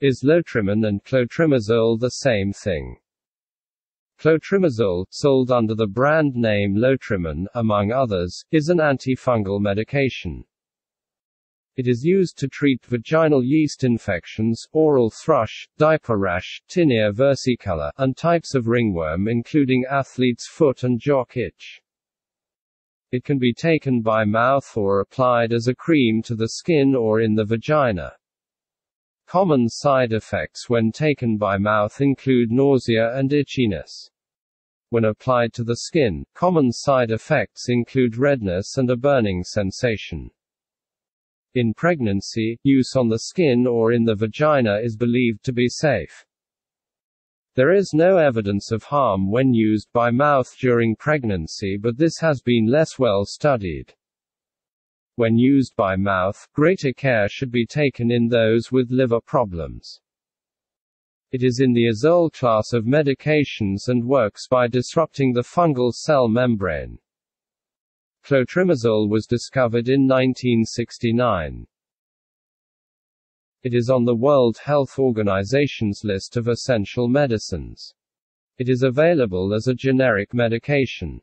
Is Lotrimin and clotrimazole the same thing? Clotrimazole, sold under the brand name Lotrimin, among others, is an antifungal medication. It is used to treat vaginal yeast infections, oral thrush, diaper rash, tinea versicolor, and types of ringworm including athlete's foot and jock itch. It can be taken by mouth or applied as a cream to the skin or in the vagina. Common side effects when taken by mouth include nausea and itchiness. When applied to the skin, common side effects include redness and a burning sensation. In pregnancy, use on the skin or in the vagina is believed to be safe. There is no evidence of harm when used by mouth during pregnancy, but this has been less well studied. When used by mouth, greater care should be taken in those with liver problems. It is in the azole class of medications and works by disrupting the fungal cell membrane. Clotrimazole was discovered in 1969. It is on the World Health Organization's list of essential medicines. It is available as a generic medication.